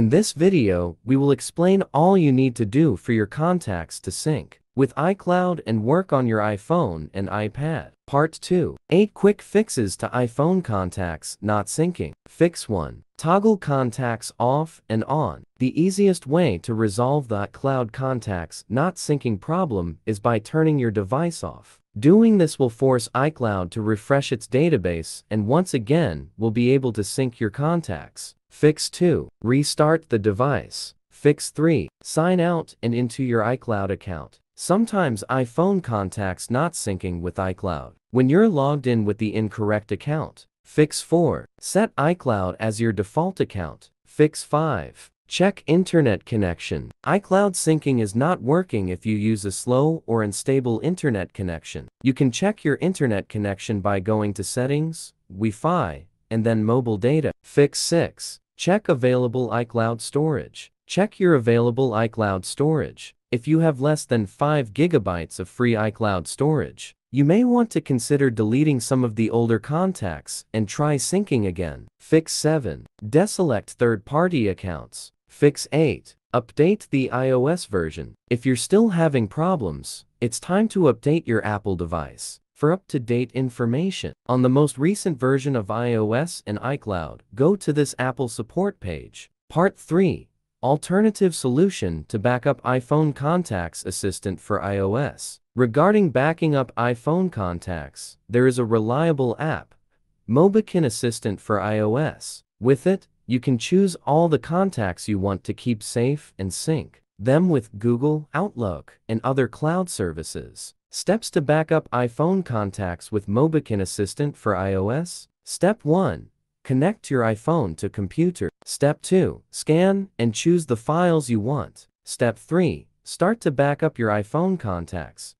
In this video, we will explain all you need to do for your contacts to sync with iCloud and work on your iPhone and iPad. Part 2. 8 quick fixes to iPhone contacts not syncing. Fix 1. Toggle contacts off and on. The easiest way to resolve the iCloud contacts not syncing problem is by turning your device off. Doing this will force iCloud to refresh its database and once again will be able to sync your contacts. Fix 2. Restart the device. Fix 3. Sign out and into your iCloud account. Sometimes iPhone contacts not syncing with iCloud when you're logged in with the incorrect account. Fix 4. Set iCloud as your default account. Fix 5. Check internet connection. iCloud syncing is not working if you use a slow or unstable internet connection. You can check your internet connection by going to Settings, Wi-Fi, and then Mobile Data. Fix 6. Check available iCloud storage. Check your available iCloud storage. If you have less than 5 gigabytes of free iCloud storage, you may want to consider deleting some of the older contacts and try syncing again. Fix 7. Deselect third-party accounts. Fix 8. Update the iOS version. If you're still having problems, it's time to update your Apple device. For up-to-date information on the most recent version of iOS and iCloud, go to this Apple support page. Part 3. Alternative solution to backup iPhone Contacts Assistant for iOS. Regarding backing up iPhone contacts, there is a reliable app, Mobikin Assistant for iOS. With it, you can choose all the contacts you want to keep safe and sync them with Google, Outlook, and other cloud services. Steps to back up iPhone contacts with Mobikin Assistant for iOS. Step 1. Connect your iPhone to computer. Step 2. Scan and choose the files you want. Step 3. Start to back up your iPhone contacts.